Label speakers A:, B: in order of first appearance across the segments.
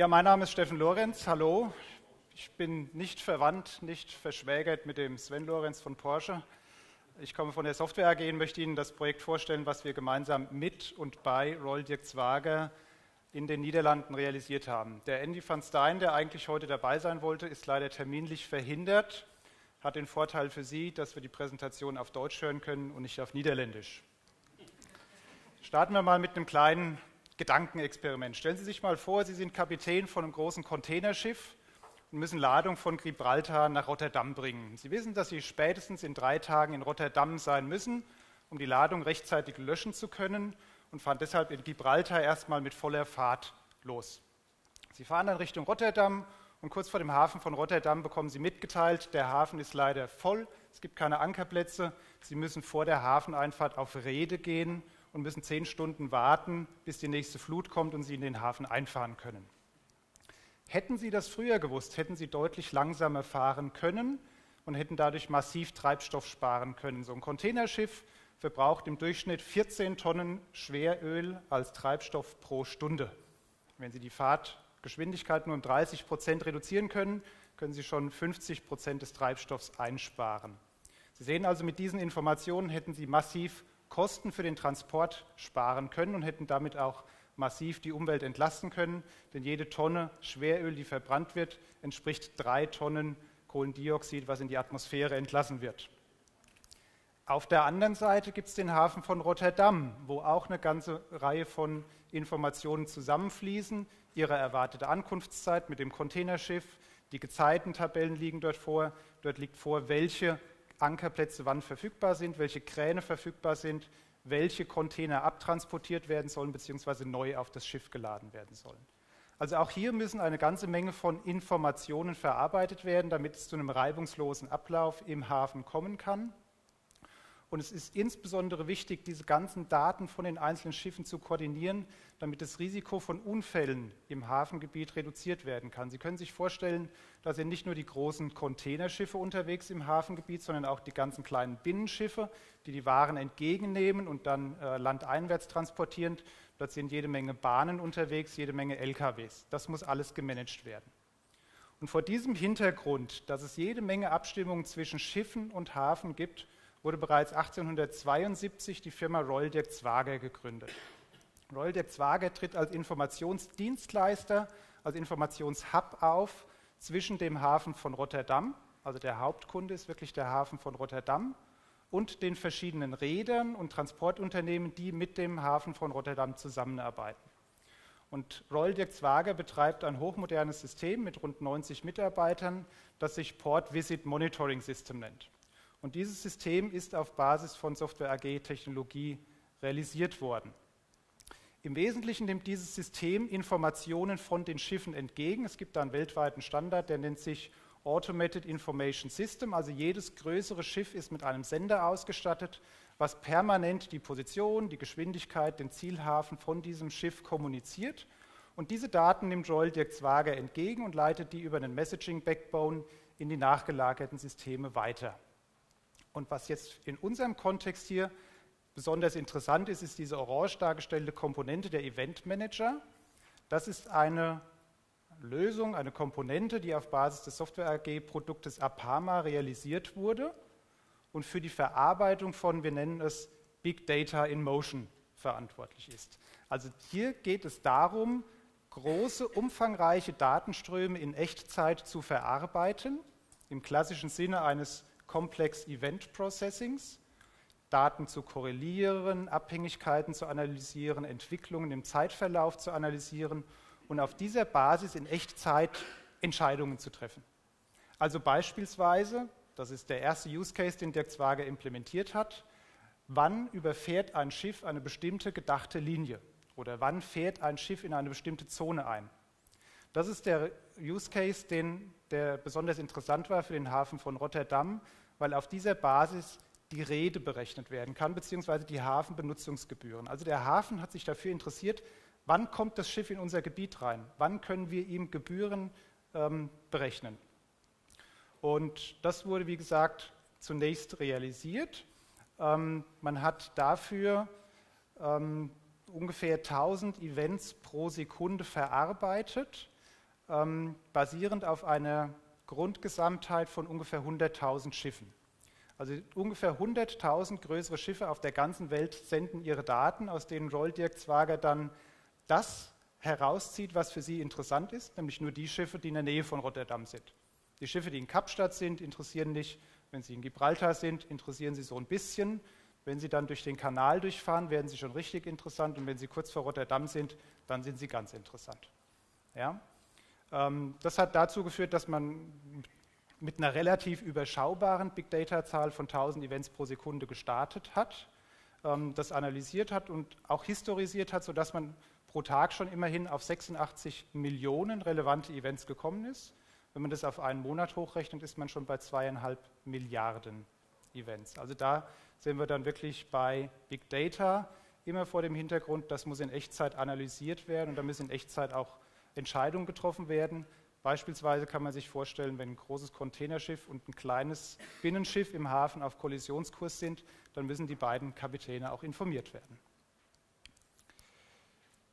A: Ja, mein Name ist Steffen Lorenz. Hallo. Ich bin nicht verwandt, nicht verschwägert mit dem Sven Lorenz von Porsche. Ich komme von der Software AG und möchte Ihnen das Projekt vorstellen, was wir gemeinsam mit und bei Roll Dirk Zwager in den Niederlanden realisiert haben. Der Andy van Stein, der eigentlich heute dabei sein wollte, ist leider terminlich verhindert. Hat den Vorteil für Sie, dass wir die Präsentation auf Deutsch hören können und nicht auf Niederländisch. Starten wir mal mit einem kleinen Gedankenexperiment. Stellen Sie sich mal vor, Sie sind Kapitän von einem großen Containerschiff und müssen Ladung von Gibraltar nach Rotterdam bringen. Sie wissen, dass Sie spätestens in drei Tagen in Rotterdam sein müssen, um die Ladung rechtzeitig löschen zu können und fahren deshalb in Gibraltar erstmal mit voller Fahrt los. Sie fahren dann Richtung Rotterdam und kurz vor dem Hafen von Rotterdam bekommen Sie mitgeteilt, der Hafen ist leider voll, es gibt keine Ankerplätze, Sie müssen vor der Hafeneinfahrt auf Rede gehen und müssen zehn Stunden warten, bis die nächste Flut kommt und sie in den Hafen einfahren können. Hätten Sie das früher gewusst, hätten Sie deutlich langsamer fahren können und hätten dadurch massiv Treibstoff sparen können. So ein Containerschiff verbraucht im Durchschnitt 14 Tonnen Schweröl als Treibstoff pro Stunde. Wenn Sie die Fahrtgeschwindigkeit nur um 30 Prozent reduzieren können, können Sie schon 50 Prozent des Treibstoffs einsparen. Sie sehen also, mit diesen Informationen hätten Sie massiv Kosten für den Transport sparen können und hätten damit auch massiv die Umwelt entlasten können, denn jede Tonne Schweröl, die verbrannt wird, entspricht drei Tonnen Kohlendioxid, was in die Atmosphäre entlassen wird. Auf der anderen Seite gibt es den Hafen von Rotterdam, wo auch eine ganze Reihe von Informationen zusammenfließen. Ihre erwartete Ankunftszeit mit dem Containerschiff, die Gezeitentabellen liegen dort vor. Dort liegt vor, welche Ankerplätze wann verfügbar sind, welche Kräne verfügbar sind, welche Container abtransportiert werden sollen bzw. neu auf das Schiff geladen werden sollen. Also auch hier müssen eine ganze Menge von Informationen verarbeitet werden, damit es zu einem reibungslosen Ablauf im Hafen kommen kann. Und es ist insbesondere wichtig, diese ganzen Daten von den einzelnen Schiffen zu koordinieren, damit das Risiko von Unfällen im Hafengebiet reduziert werden kann. Sie können sich vorstellen, da sind nicht nur die großen Containerschiffe unterwegs im Hafengebiet, sondern auch die ganzen kleinen Binnenschiffe, die die Waren entgegennehmen und dann äh, landeinwärts transportieren. Dort sind jede Menge Bahnen unterwegs, jede Menge LKWs. Das muss alles gemanagt werden. Und vor diesem Hintergrund, dass es jede Menge Abstimmungen zwischen Schiffen und Hafen gibt, wurde bereits 1872 die Firma Royal Dirk Zwager gegründet. Royal Dirk Zwager tritt als Informationsdienstleister, als Informationshub auf zwischen dem Hafen von Rotterdam, also der Hauptkunde ist wirklich der Hafen von Rotterdam, und den verschiedenen Rädern und Transportunternehmen, die mit dem Hafen von Rotterdam zusammenarbeiten. Und Royal Dirk Zwager betreibt ein hochmodernes System mit rund 90 Mitarbeitern, das sich Port Visit Monitoring System nennt. Und dieses System ist auf Basis von Software AG Technologie realisiert worden. Im Wesentlichen nimmt dieses System Informationen von den Schiffen entgegen. Es gibt da einen weltweiten Standard, der nennt sich Automated Information System. Also jedes größere Schiff ist mit einem Sender ausgestattet, was permanent die Position, die Geschwindigkeit, den Zielhafen von diesem Schiff kommuniziert. Und diese Daten nimmt Royal Dirk Zwager entgegen und leitet die über einen Messaging Backbone in die nachgelagerten Systeme weiter. Und was jetzt in unserem Kontext hier besonders interessant ist, ist diese orange dargestellte Komponente der Event Manager. Das ist eine Lösung, eine Komponente, die auf Basis des Software AG-Produktes Apama realisiert wurde und für die Verarbeitung von, wir nennen es Big Data in Motion verantwortlich ist. Also hier geht es darum, große, umfangreiche Datenströme in Echtzeit zu verarbeiten, im klassischen Sinne eines Complex Event Processings, Daten zu korrelieren, Abhängigkeiten zu analysieren, Entwicklungen im Zeitverlauf zu analysieren und auf dieser Basis in Echtzeit Entscheidungen zu treffen. Also beispielsweise, das ist der erste Use Case, den Dirk Zwager implementiert hat, wann überfährt ein Schiff eine bestimmte gedachte Linie oder wann fährt ein Schiff in eine bestimmte Zone ein. Das ist der Use Case, den, der besonders interessant war für den Hafen von Rotterdam, weil auf dieser Basis die Rede berechnet werden kann, beziehungsweise die Hafenbenutzungsgebühren. Also der Hafen hat sich dafür interessiert, wann kommt das Schiff in unser Gebiet rein, wann können wir ihm Gebühren ähm, berechnen. Und das wurde, wie gesagt, zunächst realisiert. Ähm, man hat dafür ähm, ungefähr 1000 Events pro Sekunde verarbeitet ähm, basierend auf einer Grundgesamtheit von ungefähr 100.000 Schiffen. Also ungefähr 100.000 größere Schiffe auf der ganzen Welt senden ihre Daten, aus denen Roll Dirk Zwager dann das herauszieht, was für sie interessant ist, nämlich nur die Schiffe, die in der Nähe von Rotterdam sind. Die Schiffe, die in Kapstadt sind, interessieren nicht. Wenn sie in Gibraltar sind, interessieren sie so ein bisschen. Wenn sie dann durch den Kanal durchfahren, werden sie schon richtig interessant. Und wenn sie kurz vor Rotterdam sind, dann sind sie ganz interessant. Ja? Ähm, das hat dazu geführt, dass man mit einer relativ überschaubaren Big Data-Zahl von 1000 Events pro Sekunde gestartet hat, ähm, das analysiert hat und auch historisiert hat, sodass man pro Tag schon immerhin auf 86 Millionen relevante Events gekommen ist. Wenn man das auf einen Monat hochrechnet, ist man schon bei zweieinhalb Milliarden Events. Also da sind wir dann wirklich bei Big Data, immer vor dem Hintergrund, das muss in Echtzeit analysiert werden und da müssen in Echtzeit auch Entscheidungen getroffen werden. Beispielsweise kann man sich vorstellen, wenn ein großes Containerschiff und ein kleines Binnenschiff im Hafen auf Kollisionskurs sind, dann müssen die beiden Kapitäne auch informiert werden.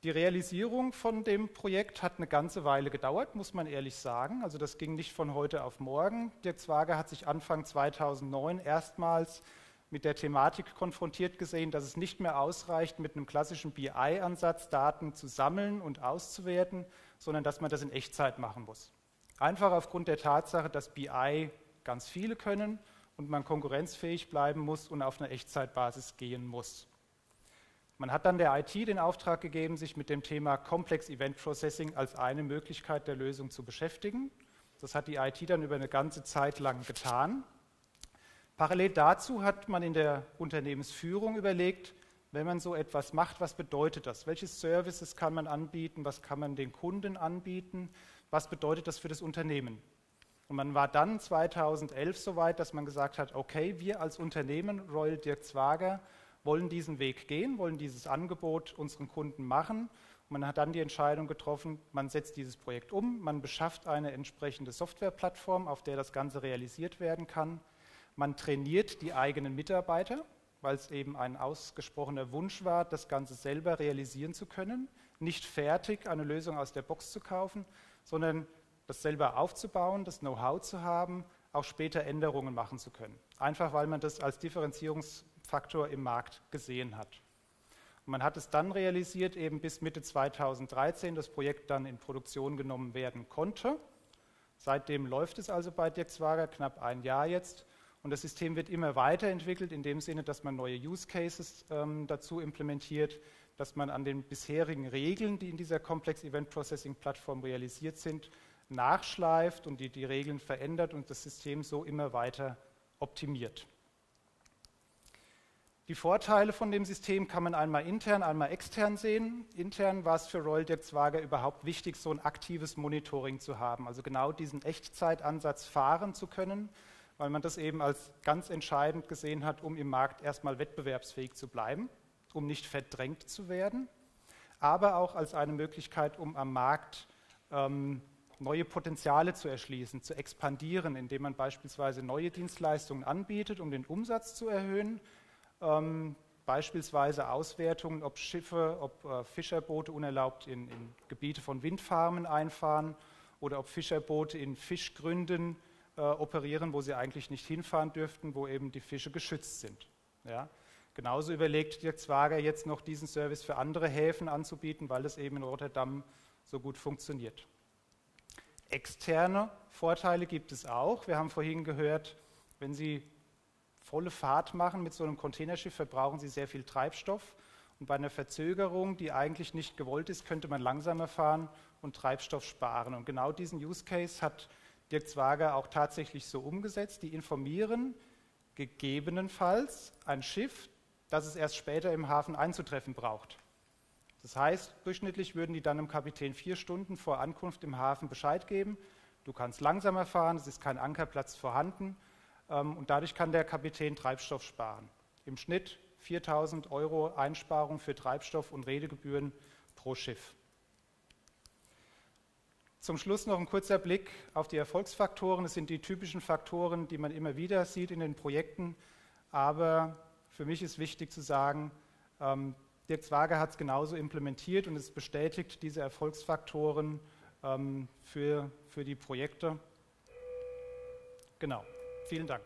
A: Die Realisierung von dem Projekt hat eine ganze Weile gedauert, muss man ehrlich sagen. Also das ging nicht von heute auf morgen. Dirk Zwager hat sich Anfang 2009 erstmals mit der Thematik konfrontiert gesehen, dass es nicht mehr ausreicht, mit einem klassischen BI-Ansatz Daten zu sammeln und auszuwerten, sondern dass man das in Echtzeit machen muss. Einfach aufgrund der Tatsache, dass BI ganz viele können und man konkurrenzfähig bleiben muss und auf einer Echtzeitbasis gehen muss. Man hat dann der IT den Auftrag gegeben, sich mit dem Thema Complex Event Processing als eine Möglichkeit der Lösung zu beschäftigen. Das hat die IT dann über eine ganze Zeit lang getan. Parallel dazu hat man in der Unternehmensführung überlegt, wenn man so etwas macht, was bedeutet das? Welche Services kann man anbieten? Was kann man den Kunden anbieten? Was bedeutet das für das Unternehmen? Und man war dann 2011 so weit, dass man gesagt hat, okay, wir als Unternehmen, Royal Dirk Zwager, wollen diesen Weg gehen, wollen dieses Angebot unseren Kunden machen. Und man hat dann die Entscheidung getroffen, man setzt dieses Projekt um, man beschafft eine entsprechende Softwareplattform, auf der das Ganze realisiert werden kann. Man trainiert die eigenen Mitarbeiter, weil es eben ein ausgesprochener Wunsch war, das Ganze selber realisieren zu können, nicht fertig eine Lösung aus der Box zu kaufen, sondern das selber aufzubauen, das Know-how zu haben, auch später Änderungen machen zu können. Einfach weil man das als Differenzierungsfaktor im Markt gesehen hat. Und man hat es dann realisiert, eben bis Mitte 2013 das Projekt dann in Produktion genommen werden konnte. Seitdem läuft es also bei Dirk Zwager, knapp ein Jahr jetzt. Und das System wird immer weiterentwickelt, in dem Sinne, dass man neue Use Cases ähm, dazu implementiert, dass man an den bisherigen Regeln, die in dieser Complex Event Processing Plattform realisiert sind, nachschleift und die, die Regeln verändert und das System so immer weiter optimiert. Die Vorteile von dem System kann man einmal intern, einmal extern sehen. Intern war es für Royal Dirk Zwager überhaupt wichtig, so ein aktives Monitoring zu haben, also genau diesen Echtzeitansatz fahren zu können weil man das eben als ganz entscheidend gesehen hat, um im Markt erstmal wettbewerbsfähig zu bleiben, um nicht verdrängt zu werden, aber auch als eine Möglichkeit, um am Markt ähm, neue Potenziale zu erschließen, zu expandieren, indem man beispielsweise neue Dienstleistungen anbietet, um den Umsatz zu erhöhen, ähm, beispielsweise Auswertungen, ob Schiffe, ob äh, Fischerboote unerlaubt in, in, Gebiete von Windfarmen einfahren oder ob Fischerboote in Fischgründen äh, operieren, wo sie eigentlich nicht hinfahren dürften, wo eben die Fische geschützt sind. Ja? Genauso überlegt Dirk Zwager jetzt noch diesen Service für andere Häfen anzubieten, weil es eben in Rotterdam so gut funktioniert. Externe Vorteile gibt es auch. Wir haben vorhin gehört, wenn Sie volle Fahrt machen mit so einem Containerschiff, verbrauchen Sie sehr viel Treibstoff. Und bei einer Verzögerung, die eigentlich nicht gewollt ist, könnte man langsamer fahren und Treibstoff sparen. Und genau diesen Use Case hat Dirk Zwager auch tatsächlich so umgesetzt. Die informieren gegebenenfalls ein Schiff, das es erst später im Hafen einzutreffen braucht. Das heißt, durchschnittlich würden die dann dem Kapitän vier Stunden vor Ankunft im Hafen Bescheid geben. Du kannst langsamer fahren, es ist kein Ankerplatz vorhanden ähm, und dadurch kann der Kapitän Treibstoff sparen. Im Schnitt 4000 Euro Einsparung für Treibstoff und Redegebühren pro Schiff. Zum Schluss noch ein kurzer Blick auf die Erfolgsfaktoren. Es sind die typischen Faktoren, die man immer wieder sieht in den Projekten. Aber für mich ist wichtig zu sagen, ähm, Dirk Zwager hat es genauso implementiert und es bestätigt diese Erfolgsfaktoren, ähm, für, für die Projekte. Genau, vielen Dank.